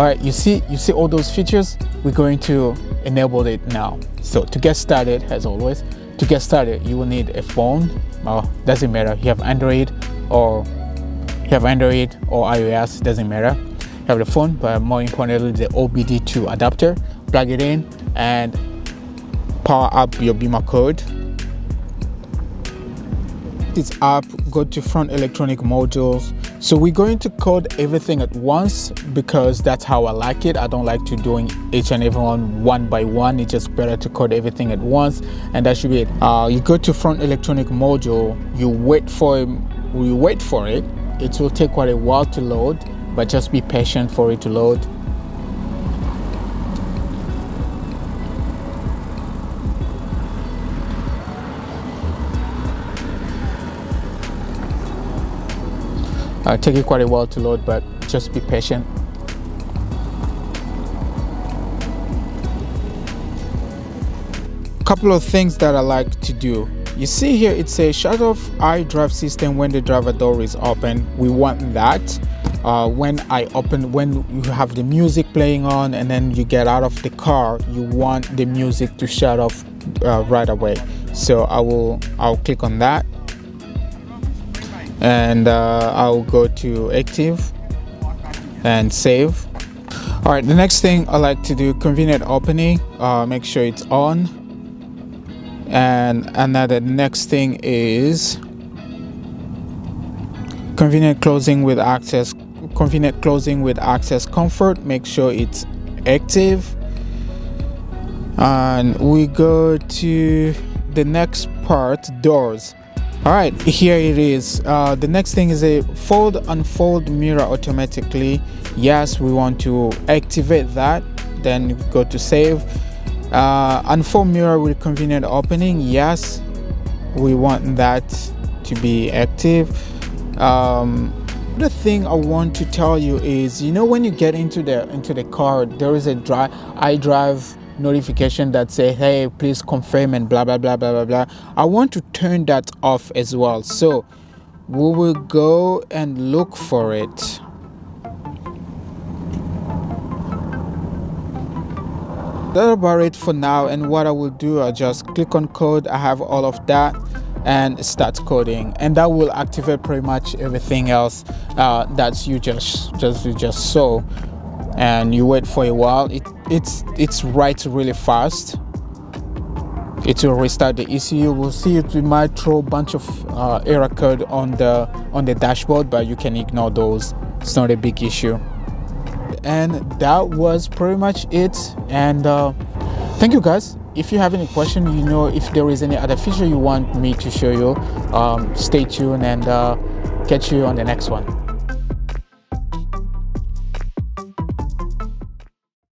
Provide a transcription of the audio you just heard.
all right you see you see all those features? We're going to enable it now. So to get started as always to get started you will need a phone. Well doesn't matter. You have android or you have android or ios doesn't matter. You have the phone but more importantly the obd2 adapter. Plug it in and power up your BimmerCode. This app go to front electronic modules so we're going to code everything at once because that's how I like it. I don't like to doing each and every one one by one. It's just better to code everything at once and that should be it. Uh, you go to front electronic module, you wait for you wait for it. It will take quite a while to load, but just be patient for it to load. Uh, take it quite a while to load but just be patient. Couple of things that I like to do. You see here it says shut off iDrive system when the driver door is open. We want that uh, when I open when you have the music playing on and then you get out of the car you want the music to shut off uh, right away. So I will I'll click on that and uh, I'll go to active and save. All right the next thing I like to do convenient opening uh, make sure it's on. And another next thing is convenient closing with access convenient closing with access comfort make sure it's active. And we go to the next part doors all right here it is. Uh, the next thing is a fold unfold mirror automatically. Yes we want to activate that. Then go to save. Uh, unfold mirror with convenient opening. Yes we want that to be active. Um, the thing I want to tell you is you know when you get into the into the car there is a drive iDrive notification that say hey please confirm and blah blah blah blah blah blah. I want to turn that off as well. So we will go and look for it. That's about it for now. And what i will do i just click on code. I have all of that and start coding. And that will activate pretty much everything else uh, that you just just you just saw and you wait for a while it it's it's writes really fast. It will restart the ECU we'll see it we might throw a bunch of uh, error code on the on the dashboard but you can ignore those. It's not a big issue. And that was pretty much it. And uh, thank you guys. If you have any question you know if there is any other feature you want me to show you um, stay tuned and uh, catch you on the next one